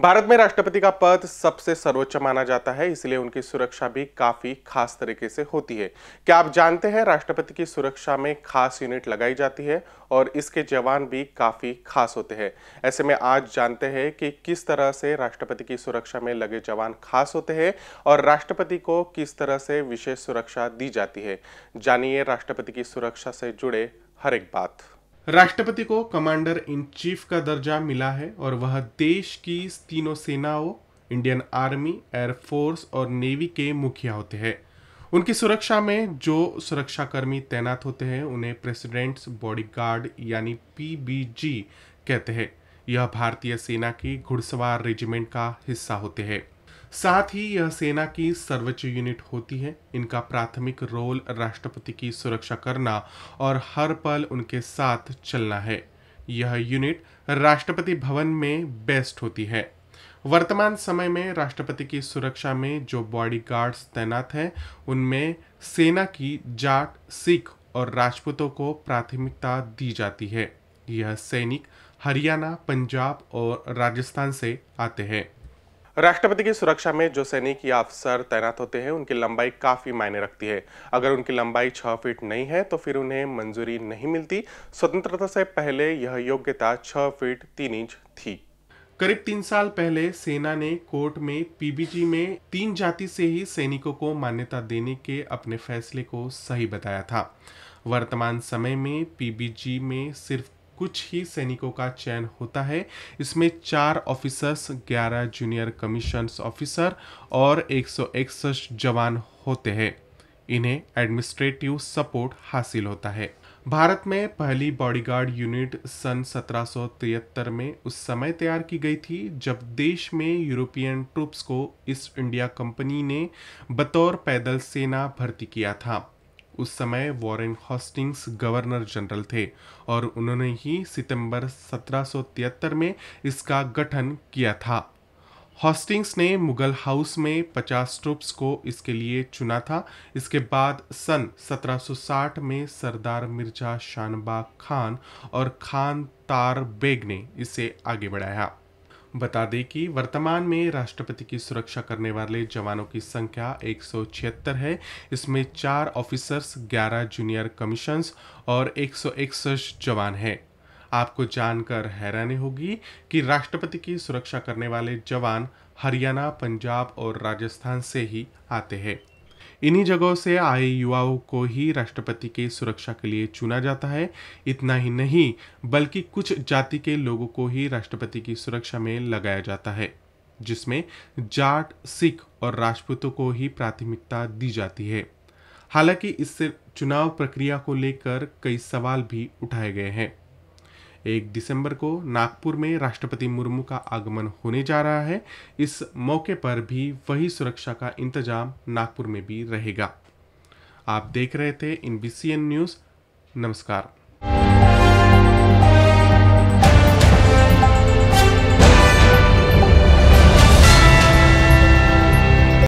भारत में राष्ट्रपति का पद सबसे सर्वोच्च माना जाता है, इसलिए उनकी सुरक्षा भी काफ़ी खास तरीके से होती है। क्या आप जानते हैं, राष्ट्रपति की सुरक्षा में खास यूनिट लगाई जाती है और इसके जवान भी काफ़ी खास होते हैं? ऐसे में आज जानते हैं कि किस तरह से राष्ट्रपति की सुरक्षा में लगे जवान खास होते हैं और राष्ट्रपति को किस तरह से विशेष सुरक्षा दी जाती है। जानिए राष्ट्रपति की सुरक्षा से जुड़े हर एक बात। राष्ट्रपति को कमांडर इन चीफ का दर्जा मिला है और वह देश की तीनों सेनाओं इंडियन आर्मी एयरफोर्स और नेवी के मुखिया होते हैं। उनकी सुरक्षा में जो सुरक्षाकर्मी तैनात होते हैं, उन्हें प्रेसिडेंट्स बॉडीगार्ड यानी पीबीजी कहते हैं। यह भारतीय सेना की घुड़सवार रेजिमेंट का हिस्सा होते हैं। साथ ही यह सेना की सर्वोच्च यूनिट होती है। इनका प्राथमिक रोल राष्ट्रपति की सुरक्षा करना और हर पल उनके साथ चलना है। यह यूनिट राष्ट्रपति भवन में बेस्ट होती है। वर्तमान समय में राष्ट्रपति की सुरक्षा में जो बॉडी गार्ड्स तैनात हैं, उनमें सेना की जाट, सिख और राजपूतों को प्राथमिकता दी जाती है। यह सैनिक हरियाणा, पंजाब और राजस्थान से आते हैं। राष्ट्रपति की सुरक्षा में जो सैनिक या अफसर तैनात होते हैं, उनकी लंबाई काफ़ी मायने रखती है। अगर उनकी लंबाई छह फीट नहीं है तो फिर उन्हें मंजूरी नहीं मिलती। स्वतंत्रता से पहले यह योग्यता छह फीट तीन इंच थी। करीब तीन साल पहले सेना ने कोर्ट में पीबीजी में तीन जाति से ही सैनिकों को मान्यता देने के अपने फैसले को सही बताया था। वर्तमान समय में पीबीजी में सिर्फ़ कुछ ही सैनिकों का चयन होता है। इसमें चार ऑफिसर्स, ग्यारह जूनियर कमीशन ऑफिसर और एक जवान होते हैं। इन्हें एडमिनिस्ट्रेटिव सपोर्ट हासिल होता है। भारत में पहली बॉडीगार्ड यूनिट सन सत्रह सौ तिहत्तर में उस समय तैयार की गई थी, जब देश में यूरोपियन ट्रूप्स को ईस्ट इंडिया कंपनी ने बतौर पैदल सेना भर्ती किया था। उस समय वॉरेन हॉस्टिंग्स गवर्नर जनरल थे और उन्होंने ही सितंबर सत्रह सौ तिहत्तर में इसका गठन किया था। हॉस्टिंग्स ने मुगल हाउस में 50 ट्रुप्स को इसके लिए चुना था। इसके बाद सन 1760 में सरदार मिर्ज़ा शानबाग खान और खान तार बेग ने इसे आगे बढ़ाया। बता दें कि वर्तमान में राष्ट्रपति की सुरक्षा करने वाले जवानों की संख्या एक सौ छिहत्तर है। इसमें चार ऑफिसर्स 11 जूनियर कमीशंस और एक सौ इकसठ जवान हैं। आपको जानकर हैरानी होगी कि राष्ट्रपति की सुरक्षा करने वाले जवान हरियाणा, पंजाब और राजस्थान से ही आते हैं। इन्हीं जगहों से आए युवाओं को ही राष्ट्रपति के सुरक्षा के लिए चुना जाता है। इतना ही नहीं, बल्कि कुछ जाति के लोगों को ही राष्ट्रपति की सुरक्षा में लगाया जाता है, जिसमें जाट, सिख और राजपूतों को ही प्राथमिकता दी जाती है। हालाँकि इससे चुनाव प्रक्रिया को लेकर कई सवाल भी उठाए गए हैं। एक दिसंबर को नागपुर में राष्ट्रपति मुर्मू का आगमन होने जा रहा है। इस मौके पर भी वही सुरक्षा का इंतज़ाम नागपुर में भी रहेगा। आप देख रहे थे इन बी न्यूज़ नमस्कार।